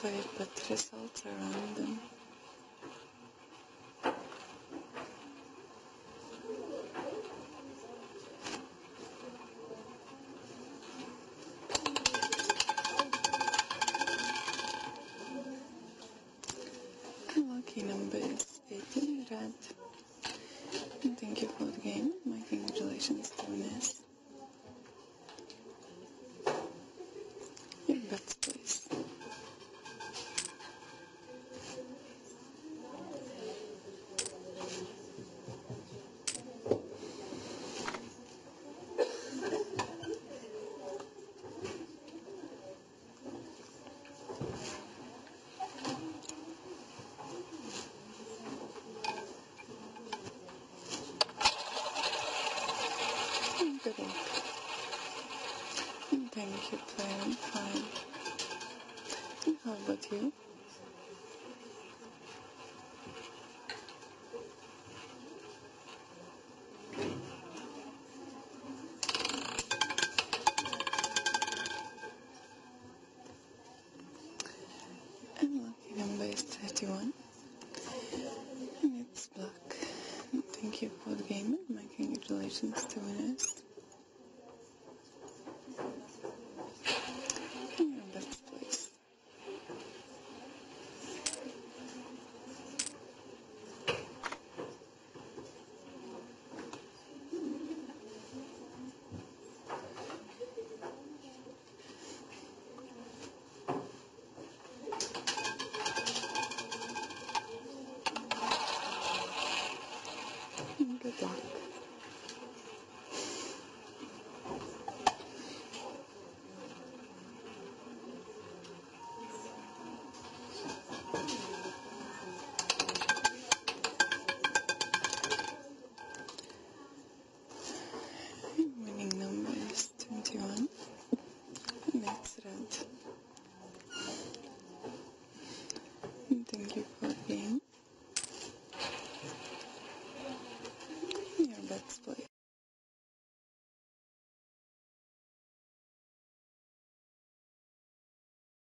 play, but results are random. Lucky number is 18 red. And thank you for the game. My congratulations to Ines. Your bets, And Good luck. And thank you, player. Fine. And how about you? And lucky number is 31. And it's black. Thank you for the game and my congratulations to winners.